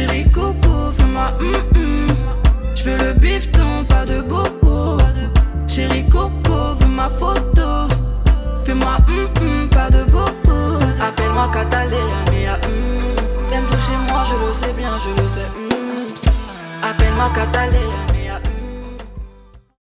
Chérie Coco, fais-moi hum hum. Je veux le bifton, pas de bobo. Chérie Coco, veux ma photo. Fais-moi hum hum, pas de bobo. Appelle-moi Catalina, mais ah, mm. hum. T'aimes toucher moi, je le sais bien, je le sais. hum. Appelle-moi Catalina,